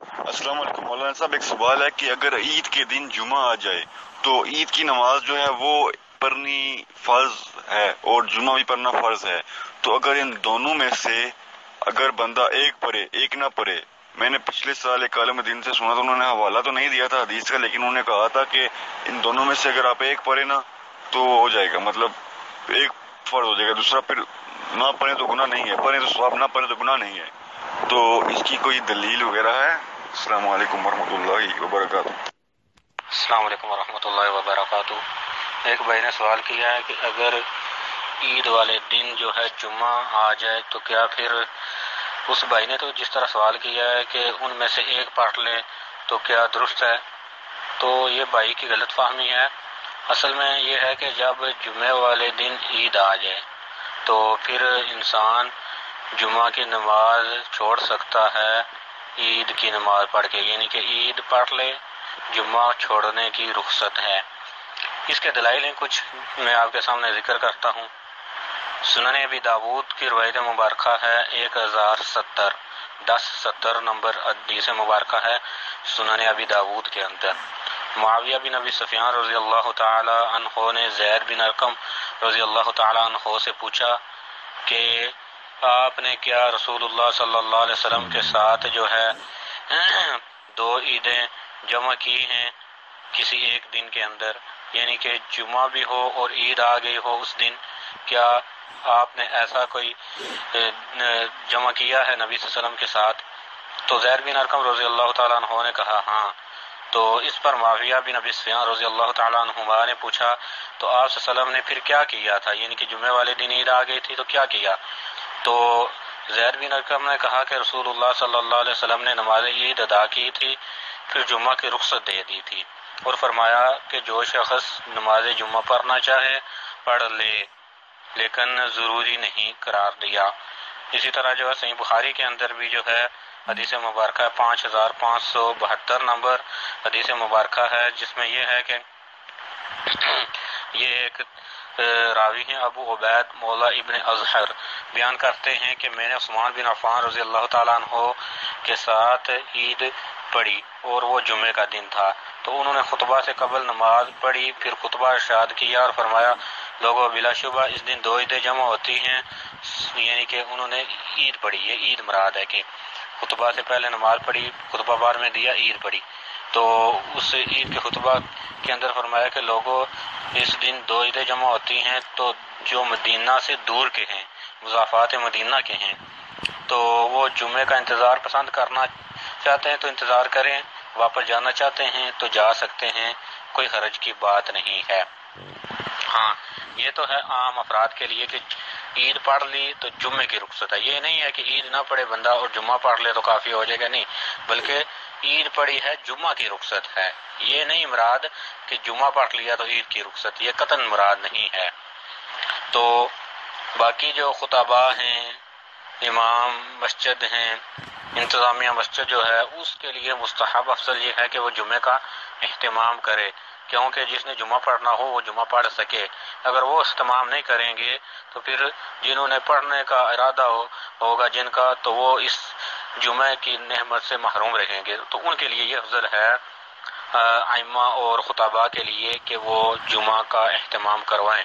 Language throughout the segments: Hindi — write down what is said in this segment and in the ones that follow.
अस्सलाम वालेकुम मौलाना साहब, एक सवाल है कि अगर ईद के दिन जुमा आ जाए तो ईद की नमाज़ जो है वो पढ़नी फ़र्ज़ है और जुमा भी पढ़ना फ़र्ज़ है। तो अगर इन दोनों में से अगर बंदा एक पढ़े, एक ना पढ़े, मैंने पिछले साल एक आलम दिन से सुना था, उन्होंने हवाला तो नहीं दिया था हदीस का, लेकिन उन्होंने कहा था कि इन दोनों में से अगर आप एक पढ़े ना तो हो जाएगा। मतलब एक फ़र्ज़ हो जाएगा, दूसरा फिर ना पढ़े तो गुना नहीं है, पढ़े तो स्वाब ना पढ़े तो गुना नहीं है। तो इसकी कोई दलील वगैरह है? अस्सलाम वालेकुम वबरकातुहू। एक भाई ने सवाल किया है कि अगर ईद वाले दिन जो है जुम्मा आ जाए तो क्या फिर उस भाई ने तो जिस तरह सवाल किया है कि उनमें से एक पढ़ ले तो क्या दुरुस्त है? तो ये भाई की गलत फहमी है। असल में ये है कि जब जुमे वाले दिन ईद आ जाए तो फिर इंसान जुमा की नमाज़ छोड़ सकता है, ईद की नमाज़ पढ़ के, यानी कि ईद पढ़ ले, जुम्मा छोड़ने की रुख्सत है। इसके दलाइल कुछ, मैं आपके सामने ज़िक्र करता हूँ। सुनने अभी दाऊद की रवायत मुबारक है, एक हज़ार सत्तर, दस सत्तर नंबर अदीस मुबारक है, सुनने अभी दाऊद के अंदर। माविया बिन अबी सफियान रज़ी अल्लाह तहो ने जैद बिन अरकम रज़ी अल्लाह तहो से पूछा कि आपने क्या रसूलुल्लाह सल्लल्लाहु अलैहि वसल्लम के साथ जो है, दो ईदें जमा की हैं किसी एक दिन के अंदर। यानी कि जुमा भी हो और ईद आ गई हो उस दिन, क्या आपने ऐसा कोई जमा किया है नबी वसल्लम के साथ? तो जैर बिन अरकम रज़ी अल्लाह तु ने कहा हाँ। तो इस पर माविया बिन अबी सफियान रज़ी अल्लाह तुमा ने पूछा तो आप ने फिर क्या किया था? यानी कि जुमे वाले दिन ईद आ गई थी तो क्या किया? तो जैद बिन अरकम ने कहा कि रसूलुल्लाह सल्लल्लाहु अलैहि वसल्लम ने नमाज़ ईद अदा की थी, फिर जुम्मा की रुख्सत दे दी थी और फरमाया कि जो शख्स नमाज़ जुम्मा पढ़ना चाहे, पढ़ ले, लेकिन ज़रूरी नहीं करार दिया। इसी तरह जो है, सही बुखारी के अंदर भी जो है, हदीस मुबारक पाँच हज़ार पाँच सौ बहत्तर नंबर हदीस मुबारक है, जिसमें यह है कि ये एक रावी हैं अबू उबैद मौला इबन अजहर। बयान करते हैं कि मैंने उस्मान बिन अफान रज़ी अल्लाह तहो के साथ ईद पढ़ी और वो जुमे का दिन था। तो उन्होंने खुतबा से कबल नमाज़ पढ़ी, फिर खुतबा इशाद किया और फरमाया, लोगों बिलाशुबा इस दिन दो ईदें जमा होती हैं। यानी कि उन्होंने ईद पढ़ी, ये ईद मराद है कि खुतबा से पहले नमाज़ पढ़ी, खुतबा बार में दिया, ईद पढ़ी। तो उस ईद के खुतबा के अंदर फरमाया कि लोगों, इस दिन दो ईदें जमा होती हैं तो जो मदीना से दूर के हैं, मुजाफात मदीना के हैं तो वो जुमे का इंतज़ार पसंद करना चाहते हैं तो इंतज़ार करें, वापस जाना चाहते हैं तो जा सकते हैं, कोई हरज की बात नहीं है। हाँ ये तो है आम अफराद के लिए कि ईद पढ़ ली तो जुम्मे की रुख्सत है। ये नहीं है कि ईद ना पढ़े बंदा और जुम्मा पढ़ ले तो काफ़ी हो जाएगा, नहीं, बल्कि ईद पढ़ी है, जुम्मा की रुख्सत है। ये नहीं मुराद कि जुम्मा पढ़ लिया तो ईद की रुख्सत, ये कतन मुराद नहीं है। तो बाकी जो खुतबा हैं, इमाम मस्जिद हैं, इंतज़ामिया मस्जिद जो है, उसके लिए मुस्तहब अफसल ये है कि वो जुमे का अहतमाम करे, क्योंकि जिसने जुमा पढ़ना हो, वो जुमा पढ़ सके। अगर वो इस्तेमाल नहीं करेंगे तो फिर जिन्होंने पढ़ने का इरादा हो, होगा जिनका तो वो इस जुमे की नहमत से महरूम रहेंगे। तो उनके लिए ये अफजल है आइमा और खुताबा के लिए कि वो जुमा का अहतमाम करवाएँ।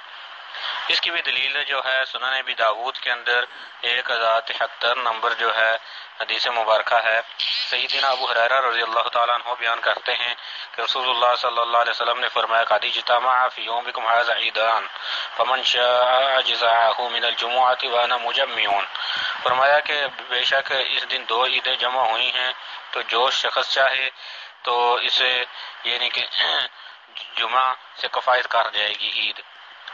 इसकी भी दलील जो है, सुनने भी दाऊद के अंदर एक हज़ार तिहत्तर नंबर जो है, हदीस मुबारक है। सईदना अबू हरारा रज़ी अल्लाह तु बयान करते हैं कि रसूलुल्लाह सल्लल्लाहु अलैहि वसल्लम ने फरमाया, कादी जितामा फ़ी यौमिकुम हाज़ा ईदान, फमन शाअ मिनल जुमुअति व अना मुजम्मिउन फरमाया कि बेशक इस दिन दो ईदें जमा हुई हैं तो जो शख्स चाहे तो इसे, यानी कि जुमा से कफायत कर जाएगी ईद।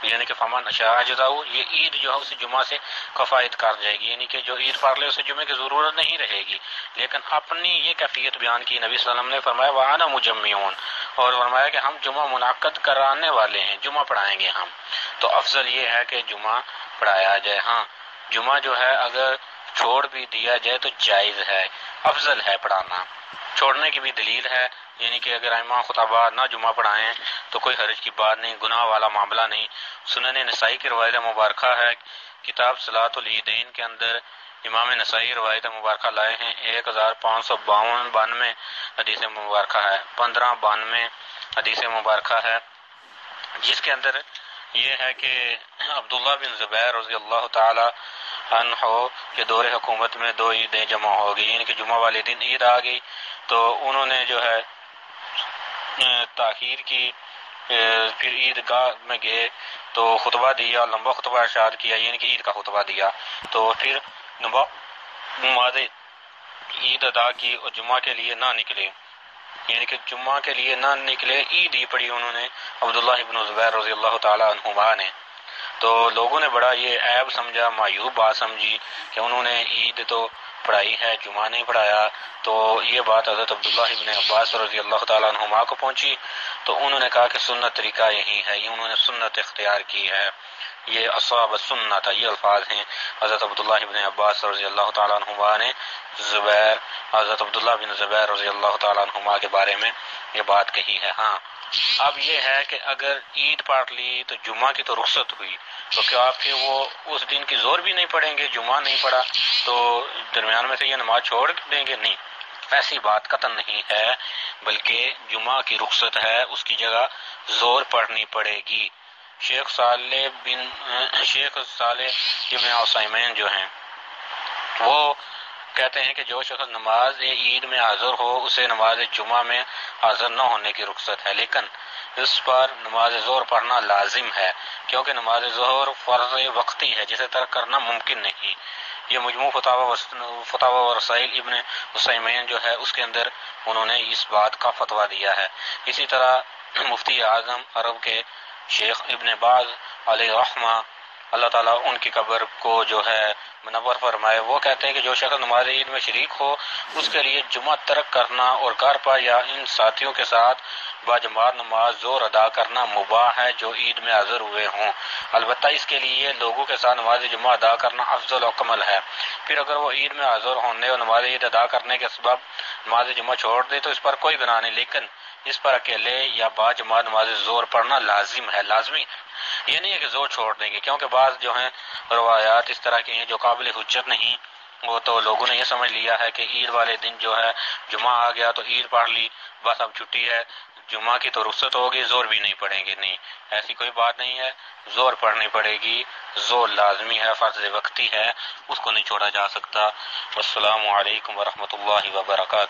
यानी कि फमान शाहजदाऊ ये ईद जो है, उसे जुमा से कफायत कर जाएगी। यानी कि जो ईद पढ़ ले उसे जुमे की ज़रूरत नहीं रहेगी। लेकिन अपनी ये कैफियत बयान की नबी वसल्लम ने फरमाया, वाना मुजम्मिन और फरमाया कि हम जुमा मुनद कराने वाले हैं जुमा पढ़ाएँगे हम। तो अफजल ये है कि जुमा पढ़ाया जाए। हाँ जुमा जो है, अगर छोड़ भी दिया जाए तो जायज़ है। अफजल है पढ़ाना। छोड़ने की भी दलील है, यानी कि अगर इमाम खुताबा ना जुमा पढ़ाएँ तो कोई हरज की बात नहीं, गुनाह वाला मामला नहीं। सुनने नसाई की रवायत मुबारक है, किताब सलातुलईदैन के अंदर इमाम नसाई रवायत मुबारक लाए हैं, एक हज़ार पाँच सौ बावन बानवे हदीस मुबारक है, पंद्रह बानवे हदीस मुबारक है। जिसके अंदर ये है कि अब्दुल्ला बिन ज़ुबैर रज़ी अल्लाह तन हो कि दौरे हुकूमत में दो ईदें जमा हो गई, यानी कि जुमा वाले दिन ईद आ गई तो उन्होंने जो है ताखीर की फिर ईदगाह में गए तो खुतबा दिया, लंबा खुतबा इशार किया, यानी कि ईद का खुतबा दिया। तो फिर नमाज़ ईद अदा की और जुम्मा के लिए ना निकले। यानी कि जुम्मा के लिए ना निकले, ईद ही पड़ी उन्होंने अब्दुल्ला इब्न जुबैर रज़ी अल्लाह तला ने। तो लोगों ने बड़ा ये ऐब समझा, मायूब बात समझी कि उन्होंने ईद तो पढ़ाई है जुमा नहीं पढ़ाया तो ये बात हज़रत अब्दुल्ला इबन अब्बास रज़ी अल्लाह तुमा को पहुँची। तो उन्होंने कहा कि सुन्नत तरीका यही है, ये उन्होंने सुन्नत इख्तियार की है। ये असाब सुन्ना था ये अल्फाज हैं। हज़रत अब्दुल्ला इबन अब्बास रज़ी अल्लाह तुमा ने ज़ुबैर, हज़रत अब्दुल्ला बिन ज़ुबैर रज़ी अल्लाह तुमा के बारे में ये बात कही है। हाँ अब ये है कि अगर ईद पढ़ ली तो जुम्मा की तो रुख्सत हुई तो क्या फिर वो उस दिन की ज़ोर भी नहीं पढ़ेंगे जुम्मा नहीं पढ़ा तो दरमियान में से ये नमाज़ छोड़ देंगे? नहीं, ऐसी बात कतन नहीं है, बल्कि जुमा की रुख्सत है, उसकी जगह ज़ोर पढ़नी पड़ेगी। शेख साले बिन, शेख साले इबन जो हैं, वो कहते हैं कि जो शख्स नमाज़ ईद में हाजिर हो, उसे नमाज़ जुमा में हाजिर न होने की रुख्सत है। लेकिन इस पर नमाज़ ज़ोर पढ़ना लाजिम है, क्योंकि नमाज़ जोहर फ़र्ज़ वक्ती है, जिसे तर्क करना मुमकिन नहीं। ये मजमू फतावा फतावा रसाइल इबन हुसैन जो है, उसके अंदर उन्होंने इस बात का फतवा दिया है। इसी तरह मुफ्ती आज़म अरब के शेख इबन बाज अली रहमा, अल्लाह ताला उनकी कब्र को जो है मनवर फरमाए, वो कहते हैं कि जो शख्स नमाज़ ईद में शरीक हो, उसके लिए जुमा तर्क करना और घर पर या इन साथियों के साथ बाजमात नमाज़ ज़ोर अदा करना मुबाह है जो ईद में हाजिर हुए हों। अलबत् इसके लिए लोगों के साथ नमाज़ जुमा अदा करना अफजल कमल है। फिर अगर वो ईद में हाजिर होने और नमाज़ ईद अदा करने के सबब नमाज़ जुमा छोड़ दे तो इस पर कोई गुनाह नहीं, लेकिन इस पर अकेले या बाजमात नमाज़ ज़ोर पढ़ना लाजिम है। लाजमी ये नहीं है कि ज़ोर छोड़ देंगे, क्योंकि बाद जो है, रवायात इस तरह की हैं जो काबिल हजत नहीं। वो तो लोगों ने ये समझ लिया है कि ईद वाले दिन जो है जुमा आ गया तो ईद पढ़ ली, बस अब छुट्टी है। जुमा की तो रुख्सत होगी, ज़ोर भी नहीं पड़ेंगे, नहीं। ऐसी कोई बात नहीं है, ज़ोर पढ़नी पड़ेगी, ज़ोर लाजमी है, फ़र्ज़ वक्ती है, उसको नहीं छोड़ा जा सकता। असलकम वरहमल वर्का